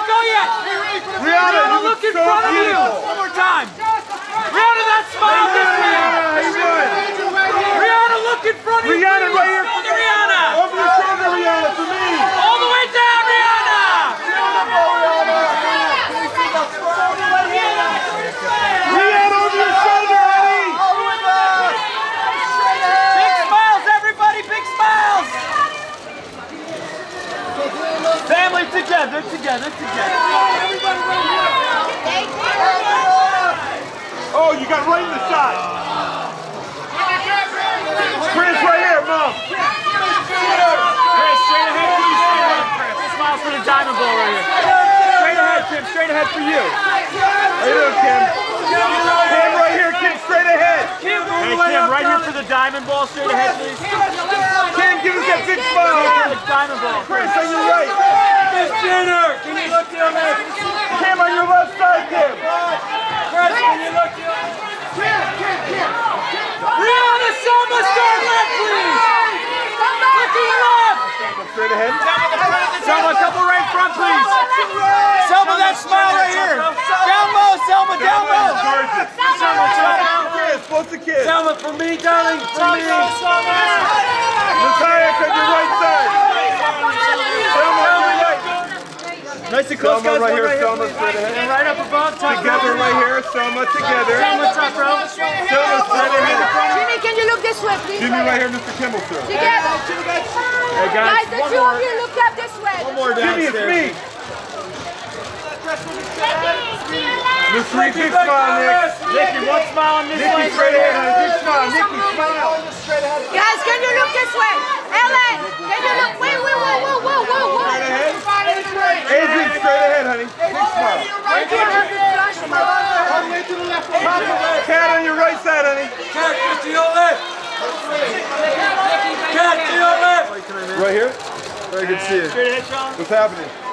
don't go yet. Rihanna, Rihanna, look in so front of you. One more time. Rihanna, that smile this way. Rihanna, he won. Rihanna, look in front of you. Rihanna, please. right here. Shoulder Rihanna. Over your shoulder, Rihanna, for me. All the way down, Rihanna. Rihanna, over your shoulder, honey. Big smiles, everybody. Big smiles. Family together, together, together. Oh, you got right in the shot. Kris, right here, mom. Kris, straight ahead, please. Straight ahead, Kris. Smiles for the diamond ball right here. Straight ahead, Kim. Straight ahead for you. Doing, Kim? Kim, right here, Kim, straight ahead. Hey, Kim, right here for the diamond ball. Straight ahead, please. Kim, give us that big For smile. the diamond ball. Kris, on your right. Miss Jenner, can you look to your left? Kim, on your left side, Kim. Kris, can you look to your Rihanna, Salma, start left, please. Look to your left. Straight ahead. Salma, a couple right front, please. Salma, that smile right here. Down low, Salma, down low. Gorgeous. Salma, Salma. Chris, both the kids. Salma, for me, darling, for me. Miss Hayek on your right side. Salma on your right. Nice and close, Salma guys. right One here, Salma straight And ahead. right up above, top Together row. right here, Salma together. Salma, top row. Salma straight ahead. Jimmy, can you look this way, please? Jimmy right here, Mr. Kimmel, sir. Together. Hey, Guys, guys, the one two more. of you look up this way. One more Jimmy, it's me. Miss Reed, big smile, Nick. Nikki, one smile on this Nikki way. straight ahead, honey. Big smile. Nikki, smile. Guys, can you look this way? Ellen, can you look? Wait, wait, whoa, whoa, whoa, whoa, whoa. Straight ahead. Adrienne, straight ahead, honey. Big smile. Kat on your right side, honey. Kat, get to your left. Kat, to your left. Right here? Very good to see you. Straight ahead, Sean. What's happening?